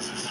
glasses.